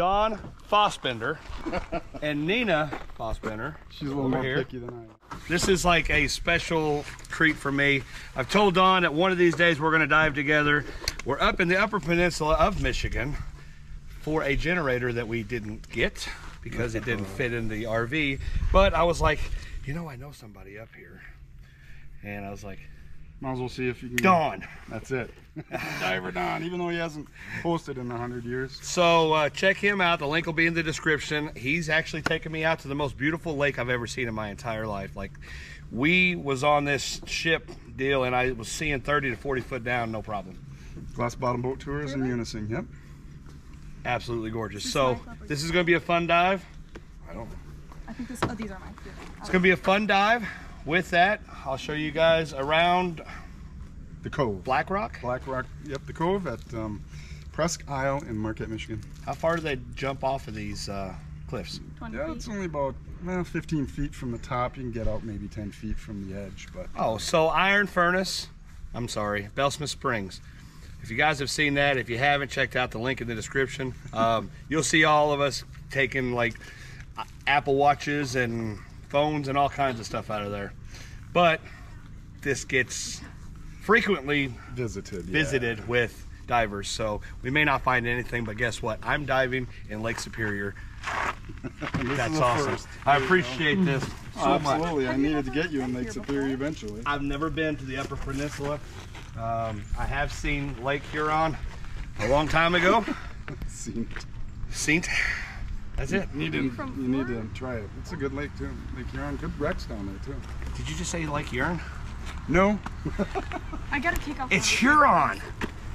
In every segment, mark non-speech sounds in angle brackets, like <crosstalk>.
Don Fassbender <laughs> and Nina Fassbender. She's a little more here. picky than I am. This is like a special treat for me. I've told Don that one of these days we're going to dive together. We're up in the Upper Peninsula of Michigan for a generator that we didn't get because it didn't fit in the RV. But I was like, you know, I know somebody up here. And I was like, Might as well see if you can. Don. That's it. <laughs> Diver Don, even though he hasn't posted in a hundred years. So uh, check him out. The link will be in the description. He's actually taken me out to the most beautiful lake I've ever seen in my entire life. Like, we was on this ship deal, and I was seeing 30 to 40 foot down, no problem. Glass bottom boat tours in Really? unison. Yep. Absolutely gorgeous. So this is going to be a fun dive. I don't. I think this. Oh, these are mine. It's going to be a fun dive. With that, I'll show you guys around The Cove. Black Rock. Black Rock. Yep. The Cove at um, Presque Isle in Marquette, Michigan. How far do they jump off of these uh, cliffs? 20 Yeah, feet. it's only about well, 15 feet from the top. You can get out maybe 10 feet from the edge, but Oh, so Iron Furnace. I'm sorry, Bell Smith Springs. If you guys have seen that, if you haven't, checked out the link in the description. <laughs> Um, you'll see all of us taking like uh, Apple Watches and phones and all kinds of stuff out of there. But this gets frequently visited. yeah. visited with divers, so we may not find anything. But guess what? I'm diving in Lake Superior. <laughs> That's awesome. first. I appreciate this so Oh, much. absolutely. I needed to get you in Lake Superior before? eventually. I've never been to the Upper Peninsula. Um, I have seen Lake Huron a long time ago. <laughs> Seen Seen. That's it. You, need to, you need to try it. It's a good lake too. Lake Huron, good wrecks down there too. Did you just say Lake Huron? No, I got to kick off. It's Huron.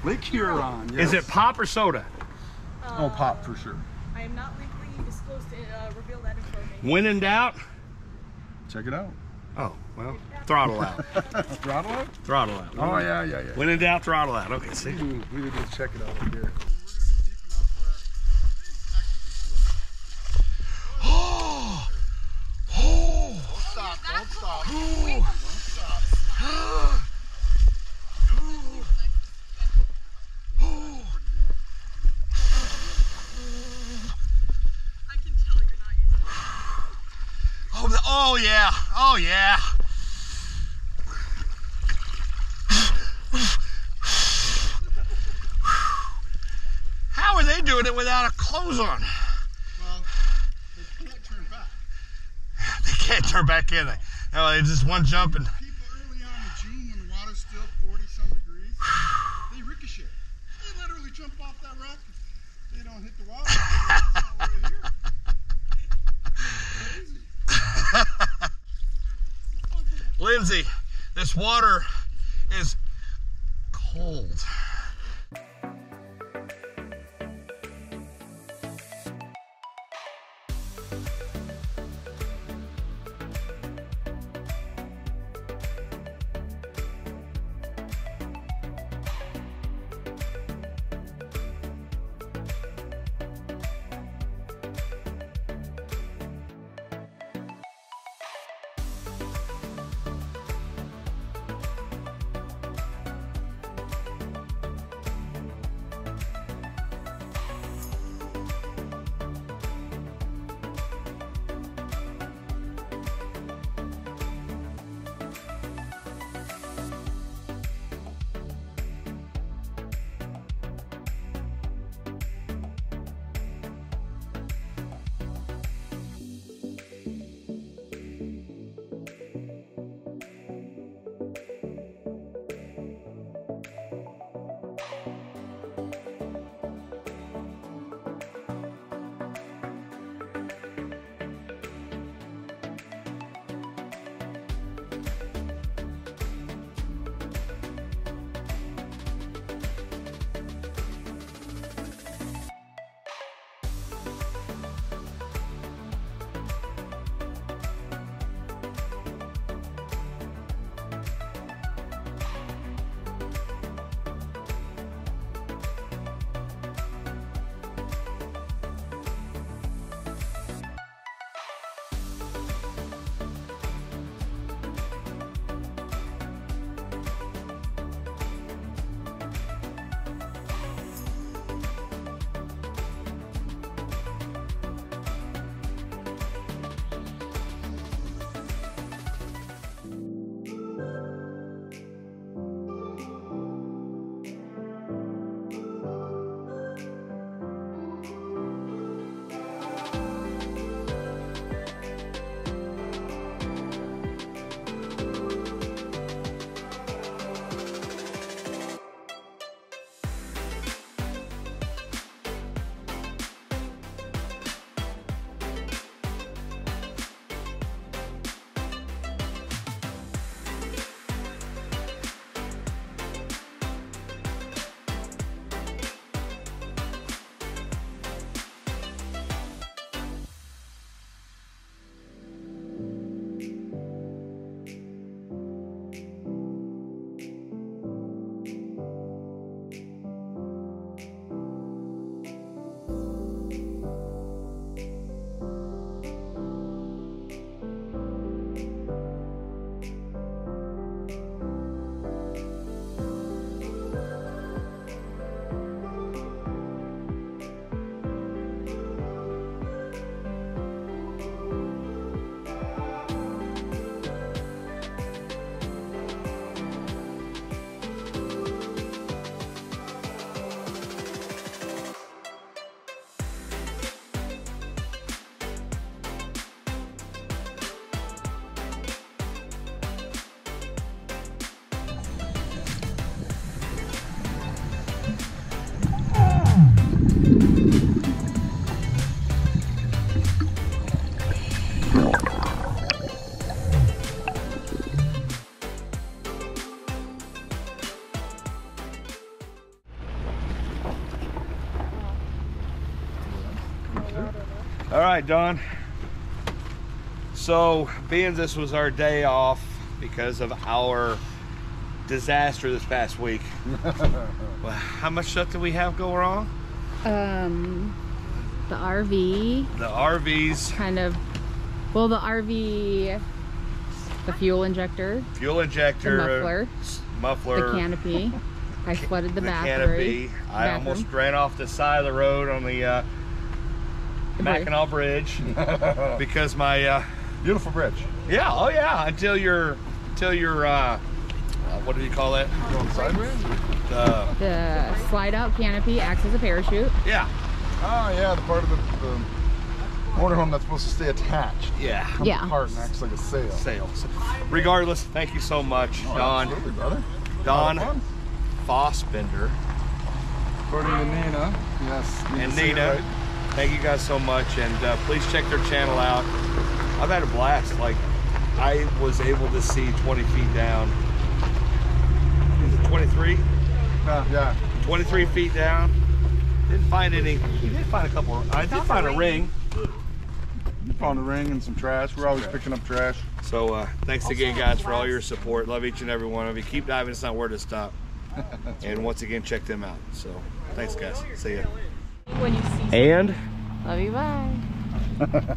Lake Huron. Is it pop or soda? Oh, pop for sure. I am not legally disclosed to uh, reveal that information. When in doubt. Check it out. Oh well, throttle out. <laughs> Throttle it? throttle out. Oh yeah, yeah, yeah. When in doubt, throttle out. Okay, see. We need to check it out here. Stop, don't stop. I can tell you're not used to Oh, yeah. Oh yeah. How are they doing it without a clothes on? Well, they can't turn back. They can't turn back in. They, oh, they just one jump and People early on in June when the water's still 40 some degrees, they ricochet. They literally jump off that rock. They don't hit the water. <laughs> It's all the way here. Crazy. Lindsay, this water is cold. Right, Don. So, being this was our day off because of our disaster this past week, <laughs> well, how much stuff do we have go wrong? Um, the RV The RVs, kind of, well, the RV, the fuel injector, fuel injector, muffler, muffler, the canopy. I flooded the, the bathroom. canopy. I bathroom. almost ran off the side of the road on the uh, The bridge. Mackinac Bridge <laughs> because my uh, Beautiful bridge. yeah, oh yeah, until you're until you're uh, uh, what do you call that? Going sideways? Uh, The slide out canopy acts as a parachute. yeah, Oh yeah, the part of the, the motorhome that's supposed to stay attached. yeah. Comes Yeah. apart and acts like a sail. Sales. Regardless, thank you so much, Oh, Don. Absolutely, brother. Don Lot. Fassbender According to Nina, yes. need and to say Nina. Right. Thank you guys so much, and uh, please check their channel out. I've had a blast. Like, I was able to see 20 feet down. Is it 23? Yeah, yeah. 23 feet down. Didn't find any. We did find a couple. I did find a ring. You found a ring and some trash. We're always picking up trash. So uh, thanks again, guys, for all your support. Love each and every one of you. Keep diving. It's not where to stop. <laughs> and once again, check them out. So thanks, guys. See ya. When you see And Love you, bye. <laughs>